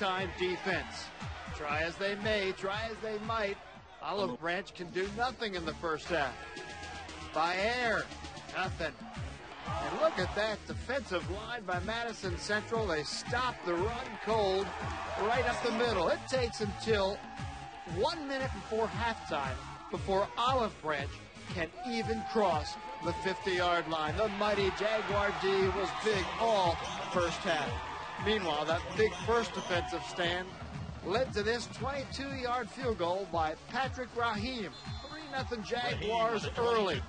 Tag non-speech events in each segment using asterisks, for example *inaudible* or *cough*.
big-time defense. Try as they may, try as they might, Olive Branch can do nothing in the first half. By air, nothing. And look at that defensive line by Madison Central. They stop the run cold right up the middle. It takes until one minute before halftime before Olive Branch can even cross the 50-yard line. The mighty Jaguar D was big all first half. Meanwhile, that big first defensive stand led to this 22-yard field goal by Patrick Rahim. 3-0 Jaguars early.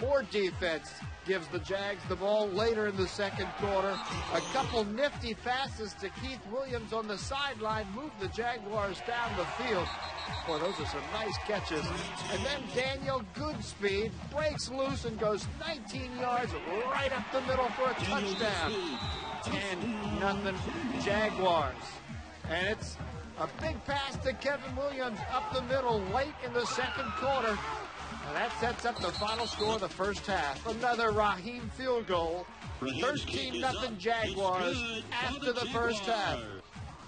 More defense gives the Jags the ball later in the second quarter. A couple nifty passes to Keith Williams on the sideline move the Jaguars down the field. Boy, those are some nice catches. And then Daniel Goodspeed breaks loose and goes 19 yards right up the middle for a touchdown. 10 nothing Jaguars. And it's a big pass to Kevin Williams up the middle late in the second quarter. And that sets up the final score of the first half. Another Rahim field goal. 13 nothing Jaguars after the first half.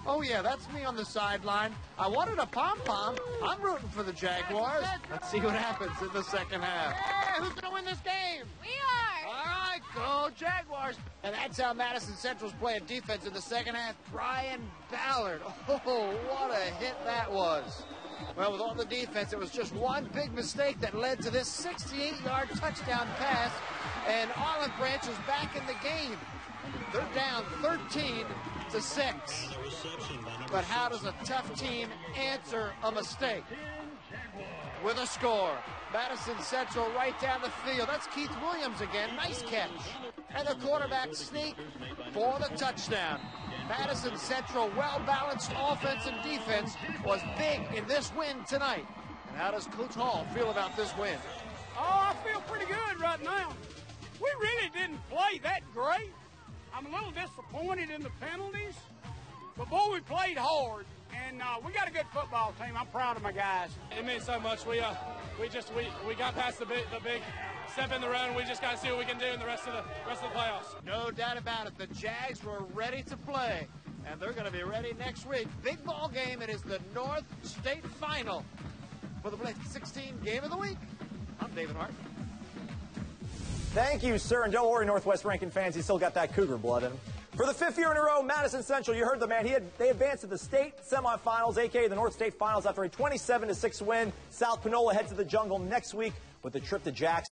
Oh yeah, that's me on the sideline. I wanted a pom pom. I'm rooting for the Jaguars. Let's see what happens in the second half. Hey, who's gonna win this game? We are. All right, go Jaguars. And that's how Madison Central's playing defense in the second half. Brian Ballard. *laughs* Oh, what a hit that was. Well, with all the defense, it was just one big mistake that led to this 68-yard touchdown pass, and Olive Branch is back in the game. They're down 13 to 6. But how does a tough team answer a mistake? With a score. Madison Central right down the field. That's Keith Williams again. Nice catch. And the quarterback sneak for the touchdown. Madison Central, well-balanced offense and defense, was big in this win tonight. And how does Coach Hall feel about this win? Oh, I feel pretty good right now. We really didn't play that great. I'm a little disappointed in the penalties, but boy, we played hard, and uh, we got a good football team. I'm proud of my guys. It means so much. We uh, we just we, we got past the big the big step in the road. We just got to see what we can do in the rest of the rest of the playoffs. No doubt about it. The Jags were ready to play, and they're going to be ready next week. Big ball game. It is the North State Final for the Blitz 16 Game of the Week. I'm David Hart. Thank you, sir. And don't worry, Northwest Rankin fans, he still got that Cougar blood in him. For the fifth year in a row, Madison Central, you heard the man. He had, they advanced to the state semifinals, aka the North State Finals, after a 27 6 win. South Panola heads to the jungle next week with a trip to Jackson.